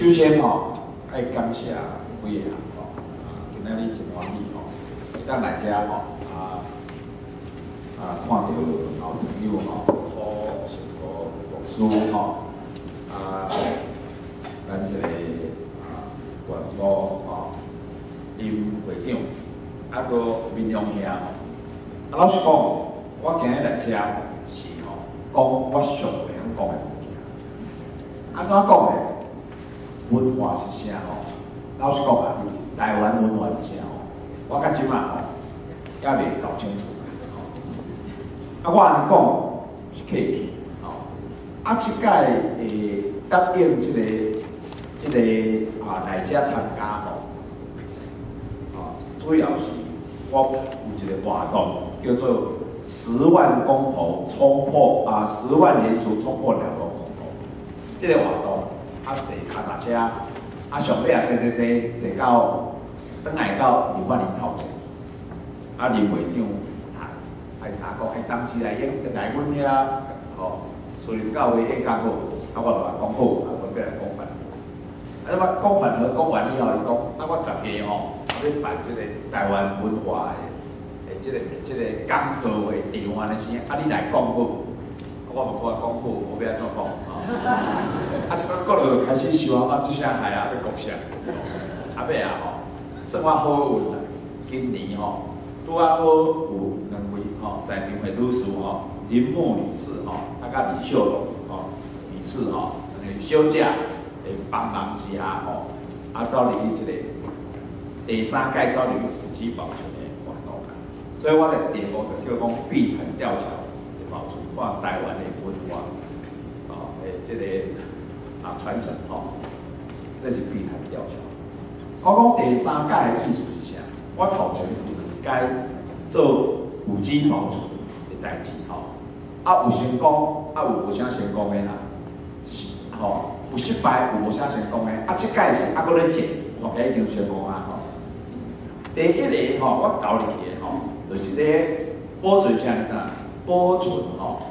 首先吼，爱感谢几个人吼，啊，今仔日真欢喜吼，会当来遮吼，啊啊，看到老朋友吼，好成果牧师吼，啊，咱一个啊，元老吼，林会长，啊个民雄兄吼，啊，老实讲，我今日来遮是吼，讲我上袂晓讲的物件，啊，怎讲咧？文化是啥吼？老实讲啊，台湾文化是啥吼？我甲即马吼，也未搞清楚。啊，我安尼讲是客气吼。啊，即届诶答应即个即个啊来遮参加吼，啊，主要是我有一个活动叫做十万公投冲破啊，十万年数冲破两个公投，即个活动。啊，坐脚踏车，啊，上尾啊，坐坐坐坐到，转来到立法院头前，啊，林会长谈，哎，他讲，哎，当时来应来阮遐，吼，所以到位应讲好，啊，我就话讲好，啊，我要来讲法，啊，我讲反和讲完以后，伊讲，啊，我十月吼，要办即个台湾文化的，诶，即个即个讲座的地方的时，啊，你来讲好。我无法讲好，我要安怎讲？啊，即摆国就开始想啊，即声害啊，要国啥？后尾啊吼，算我好运啦。今年吼，拄啊好有两位吼，在场的女士吼，林木女士吼，啊甲李秀龙吼，女士吼，诶休假会帮忙之下吼，啊走入去即个第三届走入去夫妻保存的活动。所以我咧电话就叫讲碧潭吊桥。保存化台湾的文化，哦，诶，这个啊传承吼，这是必然的要求。我讲第三届的意思是啥？我头前有两届做古迹保存的代志吼，啊有成功，啊有无啥成功的啦，吼有失败，有无啥成功的，啊这届是啊搁咧做，大家已经成功啊吼。第一个吼，我投入去的吼，就是咧保存啥物啊？保存吼，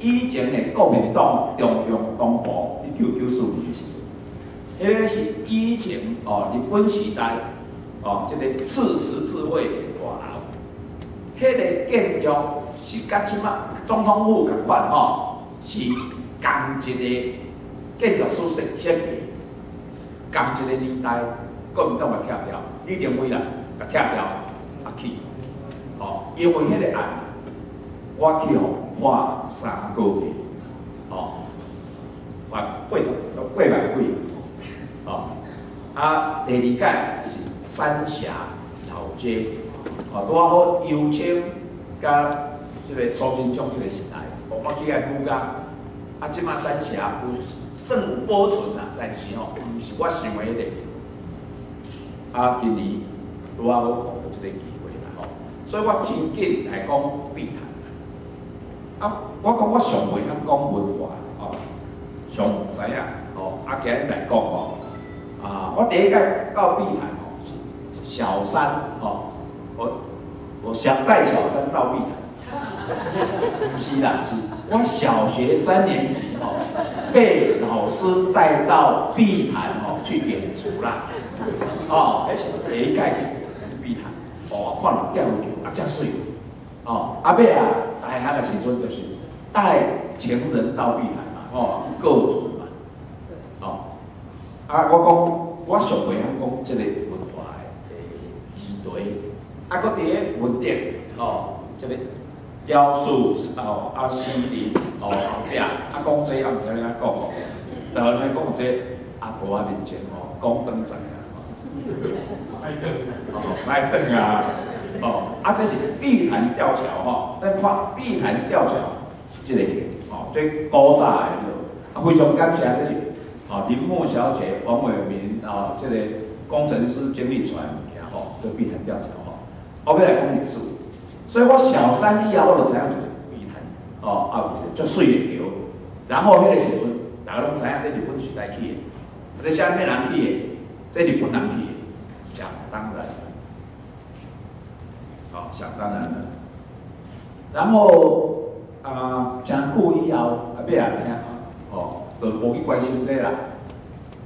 以前的国民党中央党部一九九四年的时阵，迄个是以前哦日本时代哦即个次十字会大楼，迄个建筑是甲即马总统府共款吼，是同一个建筑师设设计，同一个年代国民党嘛拆掉，李登辉啦甲拆掉啊去，哦因为迄个案。我去吼花三个月，哦，花八十八万几，哦，啊，第二届是三峡老街，哦，拄啊好邀请甲即个苏贞昌即个时代，我去个古家，啊，即马三峡有算有保存啊，但是吼，毋是我想诶迄个，啊，今年拄啊好有即个机会啦，吼，所以我真紧来讲避谈。啊，我讲我上袂晓讲文化，哦，上唔知影，哦，啊，今日来讲哦，啊，我第一届到碧潭哦，小三，哦，我我想带小三到碧潭，不是啦，是我小学三年级哦，被老师带到碧潭哦去演出啦，哦，而且第一届碧潭，哦，放了钓鱼啊，真水。哦，阿伯啊，大汉的时阵就是带情人到碧海嘛，哦，各处嘛，哦，啊，我讲我上袂晓讲即个文化的议题，啊，搁伫咧文典，哦，即个雕塑，哦，啊，诗林，哦，后壁，啊，讲这啊，毋知影讲哦，然后咧讲这阿婆啊面前哦，讲灯仔啊，哦，卖灯啊。哦，啊，哦，啊这是碧潭吊桥吼，咱看碧潭吊桥，即个哦，最古早的啊，非常感谢这是哦，林木小姐、王伟明啊，这个工程师经历出来物件吼，这碧潭吊桥吼，后尾来讲历史，所以我小三以后我就知影就是碧潭哦，啊，就水的桥，然后迄个时阵，大家拢知影这日本时代起的，这下面人起的，这日本人起的，想当然。好，想当然了。然后啊，讲故意后啊，别人听哦，都无去关心这啦。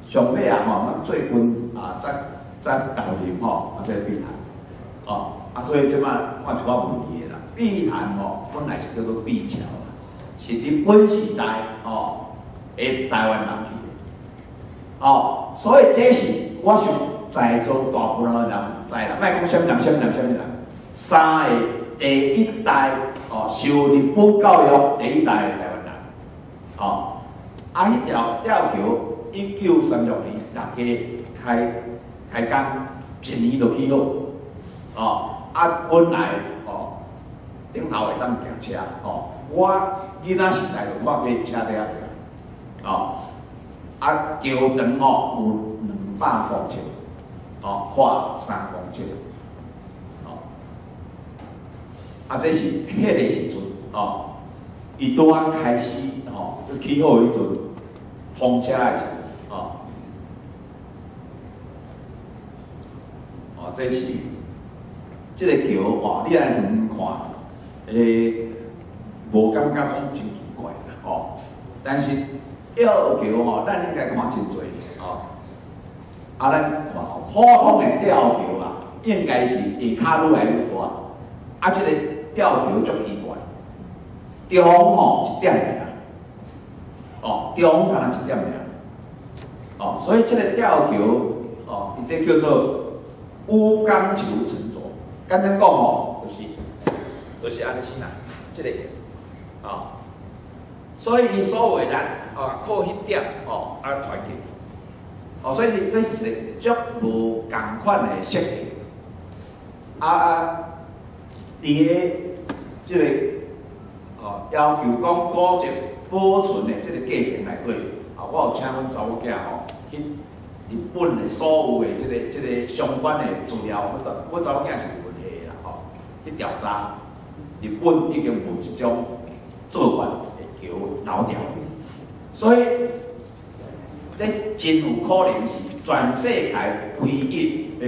上尾啊吼，咱最近啊，再再导入吼，啊，这碧潭，哦，啊，所以即摆看一寡问题啦。碧潭吼，本来是叫做避桥啦，是伫本时代吼，诶，台湾人去的，哦，所以这是我想在座大部分人知啦，莫讲什么人、什么人、什么人，三个第一代哦，受日本教育第一代台湾人，哦，啊，迄条吊桥。一九三六年，大家开开工，一年就起好。哦，啊，本来哦，顶头会当行车，哦，我囡仔时代就看过车顶，哦，啊，桥长哦有两百公尺，哦，宽三公尺，哦，啊，这是迄个时阵，哦，伊拄啊开始，哦，起好迄阵通车的时。这是这个桥哦，你来远看，诶，无感觉讲真奇怪啦，哦。但是吊桥哦，咱应该看真多哦。啊，咱看哦，普通的吊桥啊，应该是下骹愈来愈大。啊，这个吊桥足奇怪，中哦一点尔，哦，中可能一点尔，哦，所以这个吊桥哦，伊这叫做。乌钢球沉着，简单讲吼，就是就是安尼先啦，即个啊，所以伊所有人啊靠迄点哦啊团结，哦，所以这是一个足无共款的设计，啊啊，伫个即个哦要求讲古迹保存的即个过程内底，啊，我有请阮查某囝吼去。日本的所有的即个、即个相关的资料，我查我查某囝是有问题啦，吼，去调查，日本已经有一种做法会叫老掉，所以这真有可能是全世界唯一的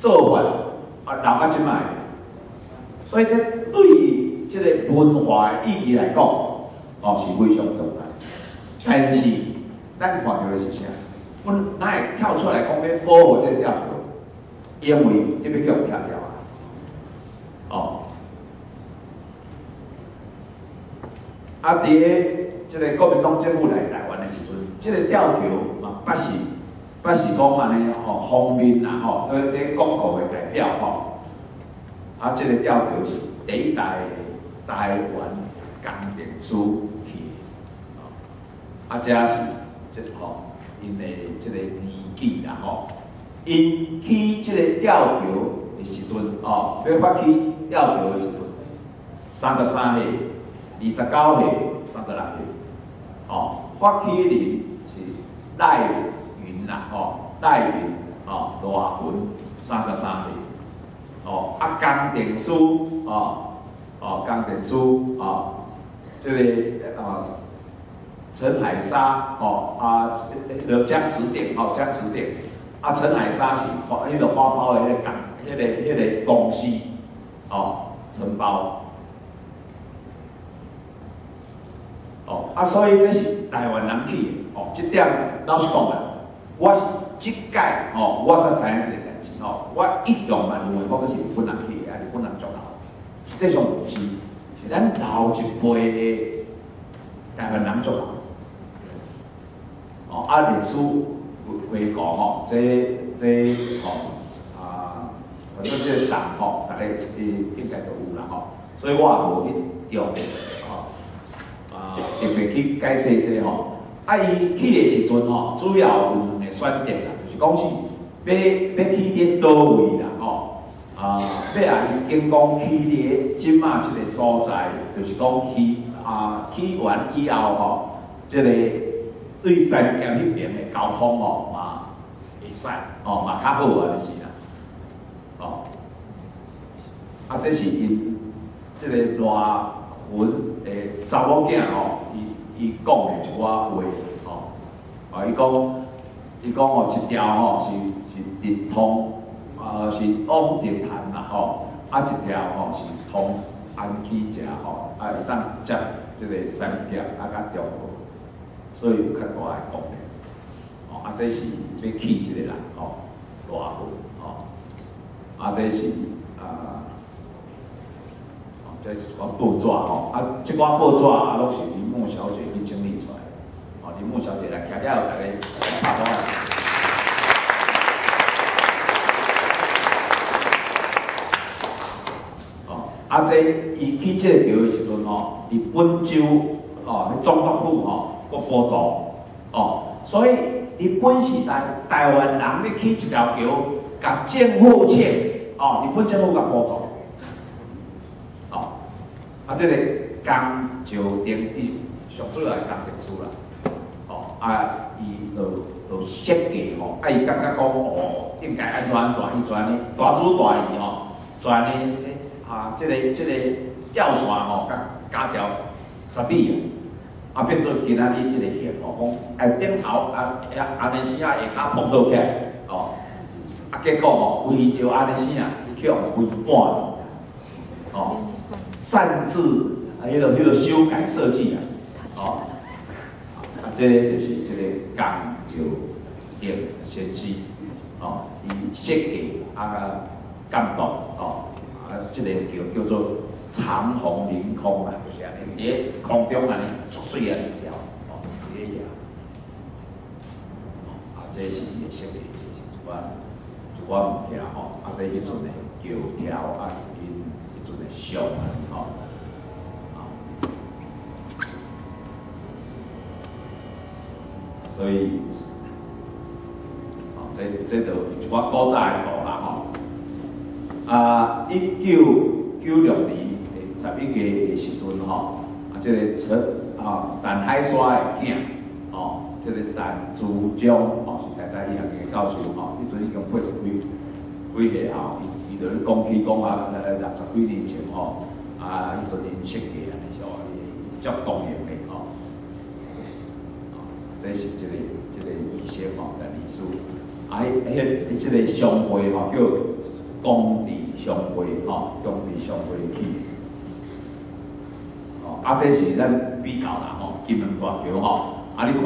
做法。啊，留到即卖，所以这对于即个文化的意义来讲，哦是非常重要。但是咱看到的是啥？阮哪会跳出来讲要保护这条桥？因为你要叫拆掉啊！哦，啊，伫个即个国民党政府来台湾的时阵，即个吊桥啊，不是不是讲安尼吼方面啊吼，对对，国库的代表吼，啊，即个吊桥是第一代台湾工程师起，啊，这是即吼。因的即个年纪啦吼，因起即个吊桥的时阵哦，要发起吊桥的时阵，三十三岁、二十九岁、三十六岁，哦，发起人是赖云啦吼，赖云哦，罗华文三十三岁，哦，啊，工程师哦，哦，工程师哦，即个啊。陈海沙哦啊，呃江池店哦江池店，啊陈海沙是花迄个花苞的迄个港，迄个迄个公司哦承包，哦啊所以这是台湾人去的哦，这点老实讲啊，我即届哦我才知影，我一向嘛认为我这是日本人去的，啊日本人做老，实际上不是，是咱老一辈的台湾人做老。啊，历史回顾吼，这这吼啊，反正这个党吼，大家应应该都有啦吼，所以我也无去调吼，啊，特别去解释这吼。啊，伊去的时阵吼，主要有两个选择啦，就是讲是要要去伫倒位啦吼，啊，要啊伊经讲去伫即马即个所在，就是讲去啊去完以后吼，即个。对三江迄边的交通哦嘛会使哦嘛较好啊就是啦，哦，啊这是因即个大云诶查某囝吼，伊伊讲的一寡话吼，啊伊讲伊讲哦一条吼是是直通啊是往直潭啦吼，啊一条吼是通安溪遮吼，啊会当接即个三峡啊甲中国。所以有较大的功能，哦，啊，这是要起一个人，吼，大号，哦，啊，这是啊，哦，这是一寡报纸，吼，啊，即寡报纸啊，拢是林木小姐去整理出来，哦，林木小姐来，大家有大家拍掌！哦，啊，这伊起这个桥的时阵，吼，伫本州，哦，迄总督府，吼，国补助。哦，所以日本是台台湾人咧起一条桥，甲政府请，哦，日本政府甲补助，哦，啊，这个江就定伊上主要系工程师啦，哦，啊，伊就就设计吼，啊，伊感觉讲哦，应该安怎安怎，伊全呢大主大义吼，全呢啊，这个这个吊线吼，甲加条十米。啊，啊变做今仔日即个线吼，讲哎顶头啊，阿尼斯啊下骹碰到起来，哦，啊结果吼为着阿尼斯啊，去用规半，哦，擅自啊迄个迄个修改设计啊，哦，啊，这个就是这个工就业先期，哦，以设计啊感动，哦，啊，这个叫叫做。长虹凌空啊，就是安尼，伫空中安尼足水啊一条，哦，这个啊，这是伊的设计，一寡一寡物件吼，啊，这迄阵的桥条啊，因迄阵的像啊，吼，啊，所以，啊，这这就一寡古早的图啦，啊，一九九六年诶。十一月的时阵吼，啊，这个陈啊，陈海沙的囝，哦，这个陈祖江，哦，是台大医学的教授，吼，迄阵已经八十几几岁吼，伊伊就咧讲起讲啊，六十几年前吼，啊，迄阵因设计安尼是话，足公平的吼，啊，这是这个这个医学吼的历史，啊，迄迄即个商会吼叫工地相会，吼，工地相会去。啊，这是咱比较啦吼，金门大桥吼，啊，你看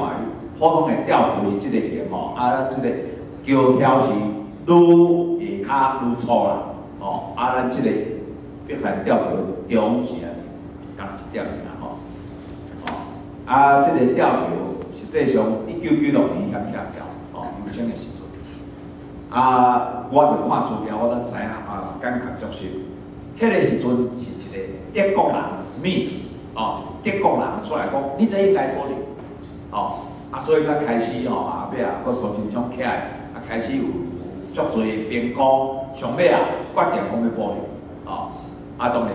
普通的吊桥是即个型吼，啊，即个桥条是愈下骹愈粗啦，吼，啊，咱即个碧海吊桥中是啊，刚一点啦吼，哦，啊，即个吊桥实际上一九九六年才拆掉，哦，有生的时，啊，我着看资料，我都知影啊，感觉足深，迄个时阵是一个德国人 Smith。哦，德国人出来讲，你这应该保留，哦，啊，所以才开始吼，后尾啊，个苏金昌起来，啊，开始有足多变故，上尾啊，决定讲要保留，哦，啊，当然，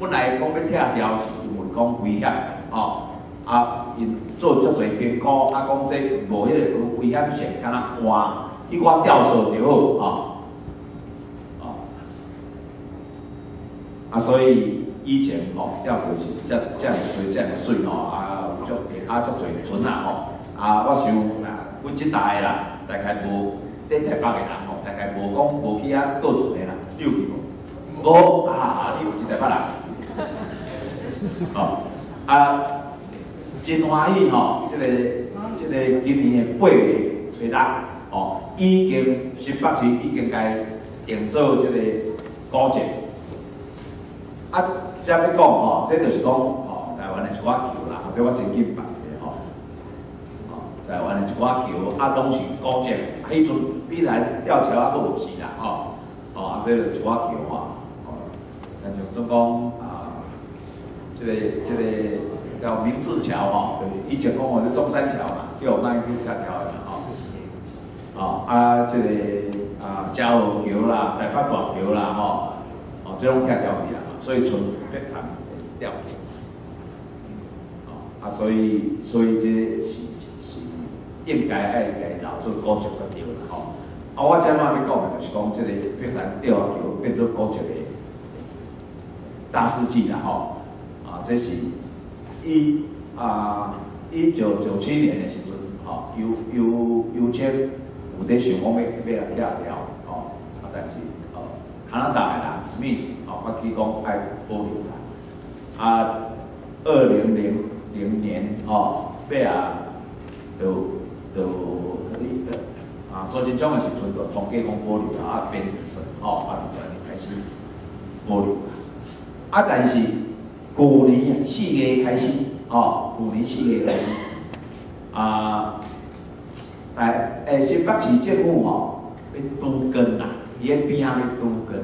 本来讲要拆掉是因为讲危险，哦，啊，因做足多变故，啊，讲这无迄个危险性，敢若换一寡吊索就好，哦，哦，啊，所以。以前吼，钓过是遮遮尔多遮尔水吼，啊，足下骹足侪船啊吼，啊，我想啊，阮即代啦，大概无在台北的人吼，大概无讲无去遐过船的啦，有去无？无啊，你有一台北啦，哦，啊，真欢喜吼，即个即个今年的八月初六，哦，已经新北市已经该定做即个高铁，啊。这要讲吼，这就是讲吼，台湾的一寡桥啦，或者我真紧办的吼，哦，台湾的一寡桥啊，拢是古建，迄阵比来吊桥啊，都有时啦，吼，哦，啊，这个一寡桥啊，哦，像像讲啊，这个这个叫明治桥吼，就是以前讲我是中山桥嘛，叫那一条桥，哦，啊，这个啊，嘉禾桥啦，台北大桥啦，吼，哦，这种条条去啊。所以从别谈调调，啊，所以所以这是是应该爱该老做高级的调啦，吼。啊，我今嘛要讲的就是讲这个别谈调调变做高级的大事记啦，吼。啊，这是一啊一九九七年的时阵，吼，有有有钱有在想讲要要来调调，吼，啊，但是哦。加拿大的人，Smith，哦，我提供爱保留啦。啊，二零零零年，哦，贝尔就就你啊，所以种的时阵就通过讲保留啊，变成吼啊，就开始保留。啊，但是去年四月开始，吼，去年四月开始，啊，哎，诶，新北市政府吼要拄根啦，伊个边啊要拄根，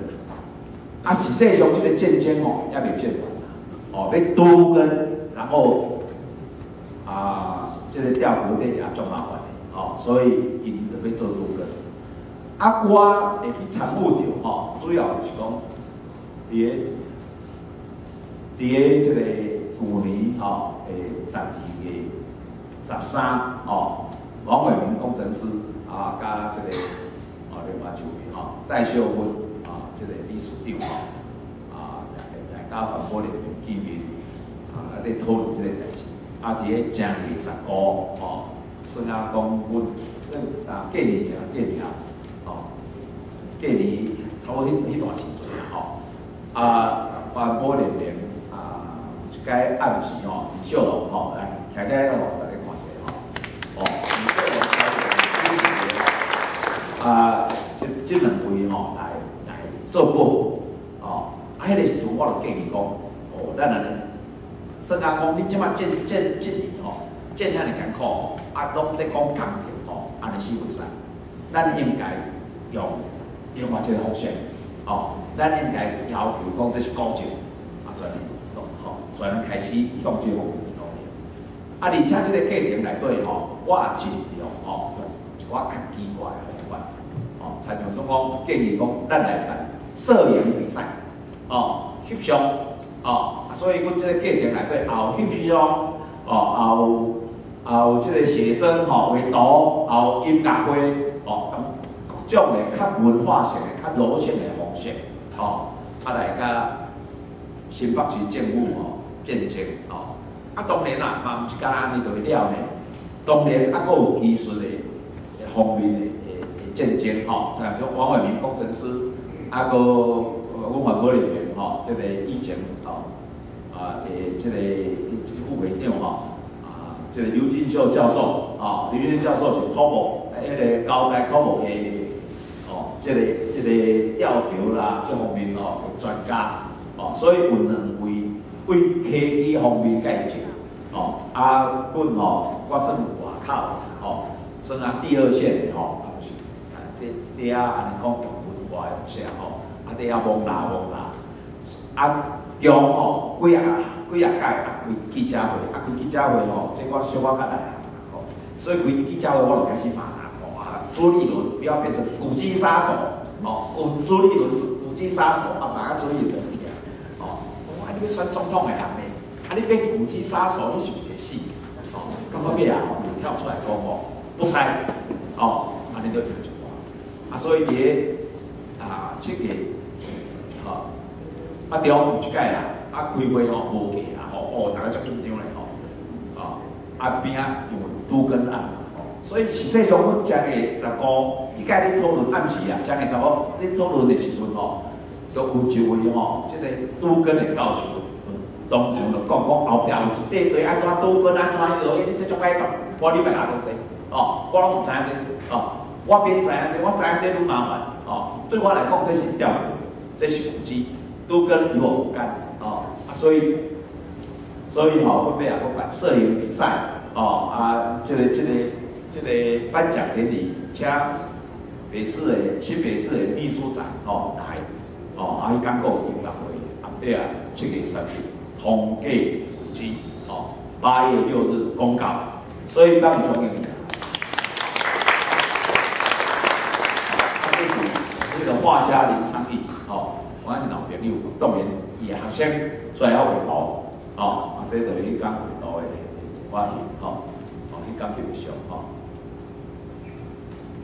啊，实际上这个建间吼也未建完啦，哦，要拄根，然后啊，这个调湖底也足麻烦的，哦，所以因就要做拄根。啊，我会去参与着吼，主要就是讲伫个。伫个即个旧年吼，诶，十二月十三吼，王伟明工程师啊，加即个啊另外一位吼，戴秀芬啊，即个秘书长吼，啊来来加环保人员见面啊，咧讨论即个代志。啊，伫个正月十五吼，算啊讲阮算啊过年前过年啊，吼，过年差不多迄迄段时阵啊，吼，啊环保人员。该暗时吼，李秀龙吼来，大家吼啊，即即两位吼来来做过，哦，啊，迄个时阵我就建议讲，哦，咱安尼，说阿讲你即马建建建年吼，建遐尼艰苦，啊，拢在讲工程吼，安尼死袂使，咱应该用另外一个方式，哦，咱应该要求讲这是高级，啊，专业。全开始向这方面努力。啊，而且即个过程内底吼，我也尽量吼，一寡较奇怪的方法，哦，参像中讲建议讲，咱来办摄影比赛，哦，翕相，哦，所以阮这个过程内底也有翕相，哦，也有也有这个写生吼，画图，也有音乐会，哦，各种的较文化性的、较柔性的方式，哦，啊来甲新北市政府吼。见证哦，啊当然啦，嘛毋是干安尼就了呢。当然啊，佫有技术的方面的诶诶见证吼，像像王伟明工程师，啊佫阮环保人员吼，即个以前吼啊诶，即个副会长吼啊，即个刘金秀教授啊，刘金秀教授是土木迄个高台土木系哦，即个即个吊桥啦，这方面哦专家哦，所以有两位。为科技方面改进，哦，啊，阮吼，我算外口，吼，算啊第二线吼，啊是，啊，伫伫啊安尼讲文化用啥吼，啊伫啊蒙拉蒙拉，啊中吼几啊几啊届啊开记者会，啊开记者会吼，即我小可较来吼，所以开记者会我就开始骂人吼，啊朱立伦不要变成古迹杀手，哦，朱立伦是古迹杀手，啊哪个朱立伦？你要选总统的人呢？啊，你变古迹杀手，你是不是死？哦，到后面啊，又跳出来讲哦，不猜，哦，啊，你都有句话，啊，所以咧，啊，这个，哦，啊，中有一届啦，啊，开会哦，无去啊，哦，哦，大家足紧张嘞，吼，哦，啊边啊，因为拄跟案，哦，所以实际上，阮讲个十五，伊甲你讨论暗时啊，讲个十五，你讨论的时阵吼。都有一位吼，即个拄根的教授，当场就讲讲后壁有一堆堆安怎拄根安怎迄落，你这种解答，我你别阿拢知，哦，我拢毋知影这，哦，我免知影这，我知影这愈麻烦，哦，对我来讲这是钓鱼，这是古迹，拄根与我无干，哦，啊，所以，所以吼，我要啊，我办摄影比赛，哦，啊，即个即个即个颁奖典礼，请北市的新北市的秘书长，哦，来。哦，啊，伊讲过音乐会，后壁啊，七月十日通过之，哦，八月六日公告，所以当上给个画家林昌义，哦，我是老朋友，当然也学生出来画图，哦，啊，这等于讲画图的关系，哦，哦，你讲翕相，哦，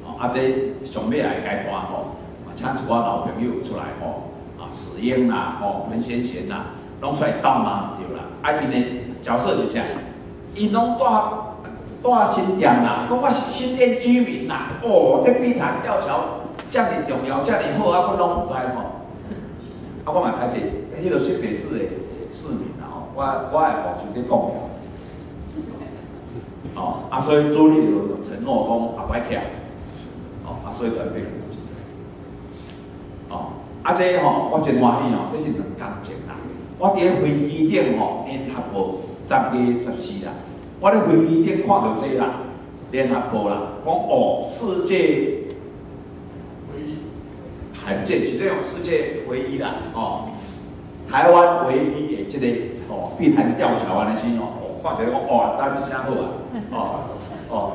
哦，啊，这上尾来解单，吼。请一寡老朋友出来吼，啊，史英啦，吼，彭先贤啦，拢出来斗嘛，对啦。啊，因的角色是啥？伊拢带带新店啦，讲我新店居民啦。哦，这碧潭吊桥这么重要，这么好，啊，我拢唔知吼。啊，我嘛台北，迄个新北市的市民啦，吼，我我系服就伫讲。哦，啊，所以主力就承诺讲也歹跳，哦，啊，所以才变。哦，啊，这吼，我真欢喜哦，这是两工前啦。我伫咧飞机顶吼，联合报十月十四啦，我伫飞机顶看到这啦，联合报啦，讲哦，世界罕见，是这种世界唯一啦，哦，台湾唯一的这个哦，碧潭吊桥啊那些哦，看起来讲哇，大吉祥好啊，哦哦，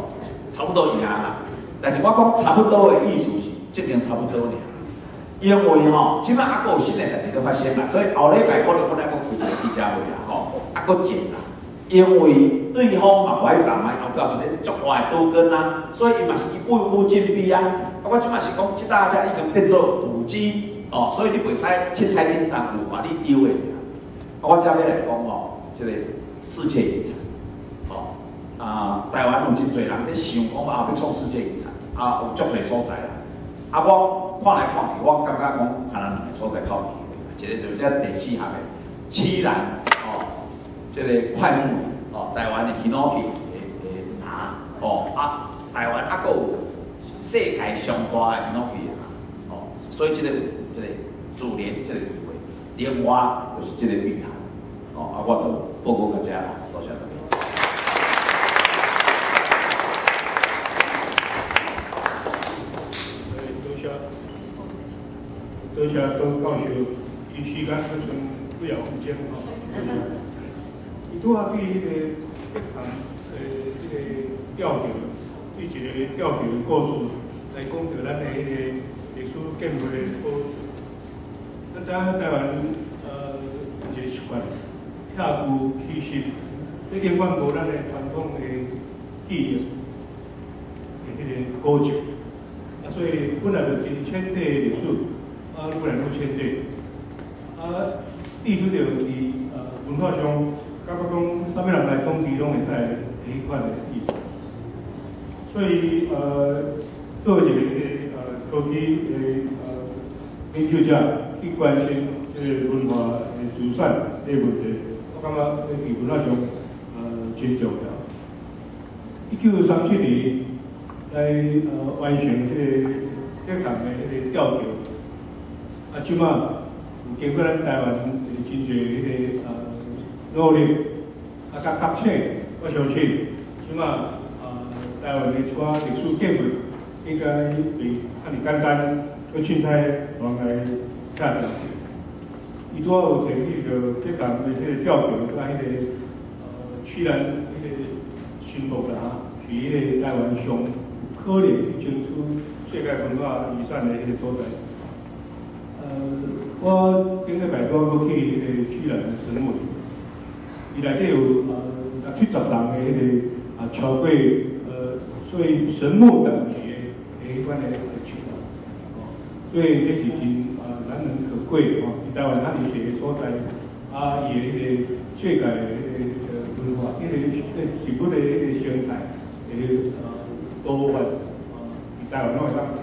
差不多一样啦。但是我讲差不多的意思是，这点差不多呢。因为吼，即摆还佫有新的代志在发生啦，所以后礼拜可能我来佫开一个记者会啦，吼，还佫紧啦。因为对方嘛，我讲嘛，后到一个足大的刀根啊，所以伊嘛是一步一步进逼啊。啊，我即摆是讲，即大家已经变做土鸡哦，所以你袂使凊彩叮当有法你丢的。啊，我这边来讲吼，即个世界遗产，哦，啊，台湾有真侪人在想讲啊，要创世界遗产，啊，有足侪所在啦。啊，我看来看去，我感觉讲，可能两个所在靠近，一个就是第四项的七兰哦，这个快木哦，台湾的 Hinoki 的的茶哦，啊，台湾啊，有世界上大的 Hinoki 的哦，所以这个这个主联这个地位，另外就是这个碧潭哦，啊，我都报告大家，多谢大家。多谢都教授，伊时间可剩不了五钟吼。伊拄啊比迄个一堂诶，迄个调调，对一个调调的故事来讲着咱的迄个历史建筑的故事。咱知影台湾呃一个习惯，跳舞其实已经贯无咱的传统的记忆诶迄个古迹，啊，所以本来就真浅的历史。啊，愈来愈浅底，啊，意思就是呃文化上，感觉讲啥物人来统治拢会使一款的意思。所以呃，作为一个呃科技的呃研究者去关心这个文化的祖产这个问题，我感觉在文化上呃真重要。一九三七年来呃完成这个这项的这个调查。啊，即马有经过咱台湾真侪迄个呃努力，啊，甲觉醒，我相信即马啊台湾的一寡历史建筑应该会较简单，去凊彩往来下调。伊拄好有提起着即项的迄个调查，甲迄个呃虽然迄个新博啦，是迄个台湾上可能去争取世界文化遗产的迄个所在。呃，我顶个摆我去迄个居然神会，伊内底有呃七十人的迄个啊超过呃，所以神木等级的迄款的群哦，所以这是真啊难能可贵哦。台湾它的些所在啊，伊的迄个世界的迄个文化，迄个个食物的迄个生态，迄个呃多元啊，台湾拢会当去。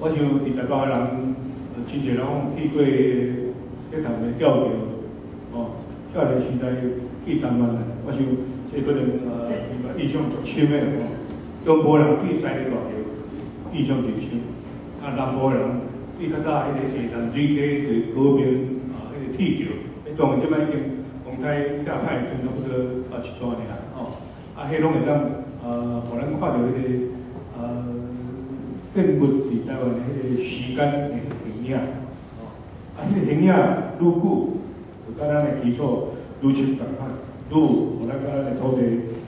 我想，伫台北个人，真侪人去过迄趟的钓钓，哦，少年时代去参观的。我想，这可能呃，印象足深的哦。中国人去西个大钓，印象最深。啊，南部人去较早迄个下淡水溪的高边啊，迄个铁桥，迄当然即摆已经公开下派，差不多啊七十年啦，哦。啊，迄拢会当呃，互咱看到迄个呃。建物伫台湾的迄个时间的形影，哦，啊，迄个形影愈久，就甲咱的基础如深更快，愈互咱甲咱的土地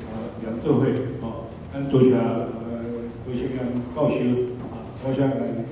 啊连做伙，哦，咱做下呃，为什么教授啊，我想。